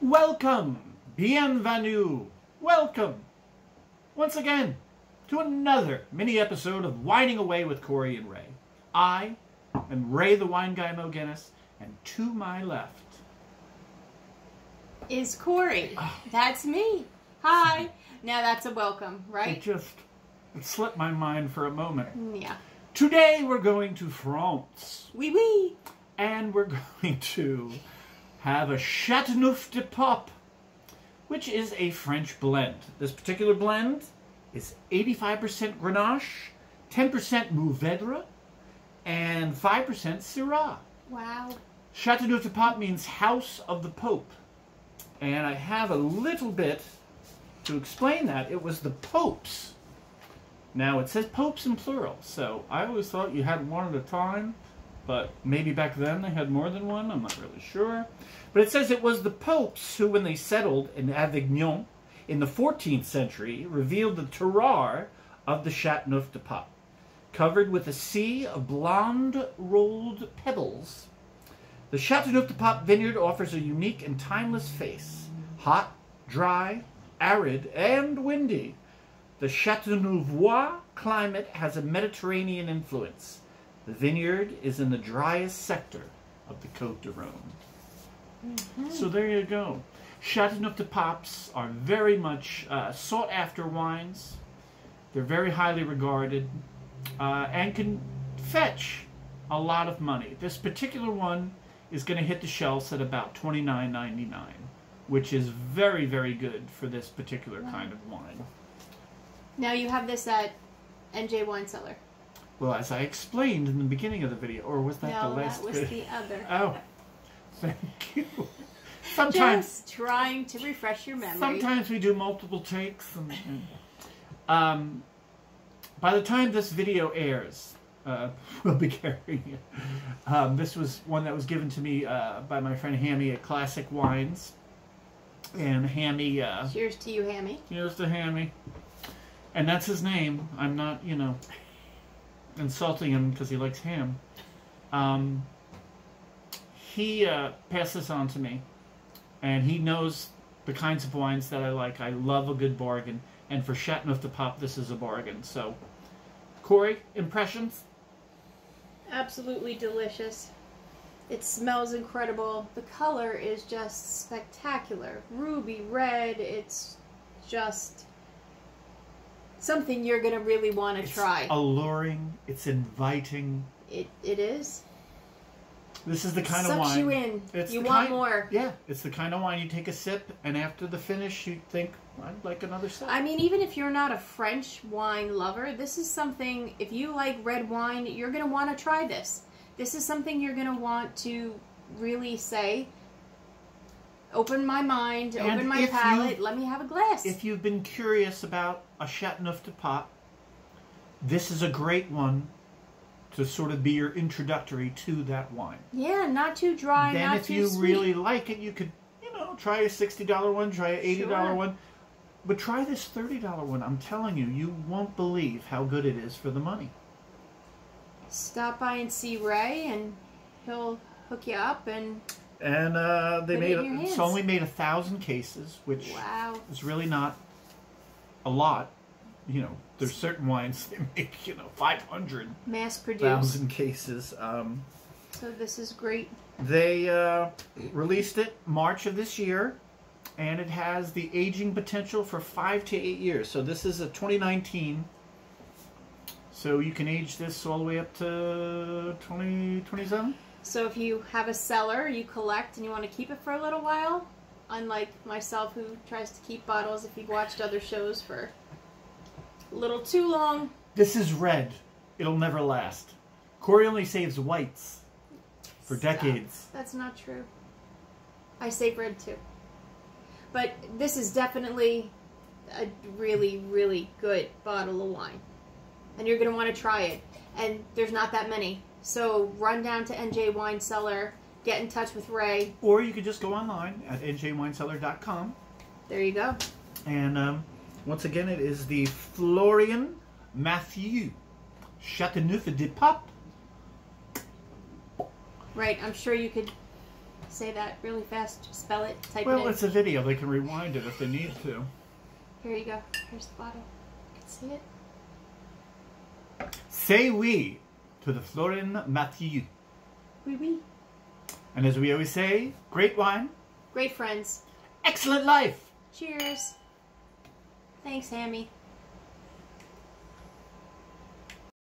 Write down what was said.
Welcome, bienvenue, welcome, once again, to another mini episode of Wine-ing Away with Corie and Ray. I am Ray the Wine Guy Mo Guinness, and to my left, is Corie. Ah. That's me. Hi. Now that's a welcome, right? it just it slipped my mind for a moment. Yeah. Today we're going to France, Wee wee. and we're going to have a Chateauneuf de Pape, which is a French blend. This particular blend is 85% Grenache, 10% Mourvedre, and 5% Syrah. Wow. Chateauneuf de Pape means House of the Pope. And I have a little bit to explain that. It was the popes. Now, it says popes in plural, so I always thought you had one at a time, but maybe back then they had more than one, I'm not really sure. But it says it was the popes who, when they settled in Avignon in the 14th century, revealed the terroir of the Chateauneuf de Pape, Covered with a sea of blonde rolled pebbles, the Chateauneuf de Pape vineyard offers a unique and timeless face. Hot, dry, arid, and windy. The Chateauneuvois climate has a Mediterranean influence. The vineyard is in the driest sector of the Côte de Rhône. So there you go. Chateauneuf de Papes are very much uh, sought after wines. They're very highly regarded uh, and can fetch a lot of money. This particular one is going to hit the shelves at about twenty nine ninety nine, which is very very good for this particular kind of wine. Now you have this at NJ Wine Cellar. Well, as I explained in the beginning of the video, or was that no, the last? that was video? the other. Oh, thank you. Sometimes Just trying to refresh your memory. Sometimes we do multiple takes. And, um, by the time this video airs, uh, we'll be carrying it. Um, this was one that was given to me uh, by my friend Hammy at Classic Wines. And Hammy, uh, Cheers to you, Hammy. here's to Hammy. And that's his name. I'm not, you know, insulting him because he likes ham. Um, he uh, on to me, and he knows the kinds of wines that I like. I love a good bargain, and for Chateauneuf de Pape, this is a bargain. So, Corie, impressions? Absolutely delicious. It smells incredible. The color is just spectacular. Ruby red. It's just something you're gonna really want to It's try. alluring. It's inviting. It it is. This is the kind Sucks of wine. you in. It's you want kind- more. Yeah, it's the kind of wine you take a sip, and after the finish, you think, I'd like another sip. I mean, even if you're not a French wine lover, this is something. If you like red wine, you're gonna want to try this. This is something you're gonna want to really say. Open my mind, And open my if you- palate. Let me have a glass. If you've been curious about a Chateauneuf de Pape, this is a great one to sort of be your introductory to that wine. yeah, not too dry, then not if you sweet. really like it, you could, you know, try a $60 one, try a $80 Sure. one. But try this $30 one. I'm telling you, you won't believe how good it is for the money. stop by and see Ray, and he'll hook you up. And And uh, they Put it made a, it's only made a thousand cases, which wow, is really not a lot. You know, there's certain wines they make, you know, 500 mass produced. thousand cases. Um, So this is great. they uh, released it March of this year, and it has the aging potential for five to eight years. So this is a 2019. So you can age this all the way up to 2027. So if you have a cellar, you collect, and you want to keep it for a little while, unlike myself who tries to keep bottles if you've watched other shows for a little too long. This is red. It'll never last. Corie only saves whites for Stop. decades. That's not true. I save red too. But this is definitely a really, really good bottle of wine. And you're going to want to try it. And there's not that many. So run down to NJ Wine Cellar, get in touch with Ray. Or you could just go online at njwinecellar.com. There you go. And um, once again, it is the Florian Mathieu Chateauneuf de Pape. Right, I'm sure you could say that really fast. Spell it. Type Well, it in. it's a video. They can rewind it if they need to. Here you go. Here's the bottle. You can see it. Say we to the Florin Mathieu. Oui, oui. And as we always say, great wine, Great friends. excellent life. Cheers. Thanks, Hammy.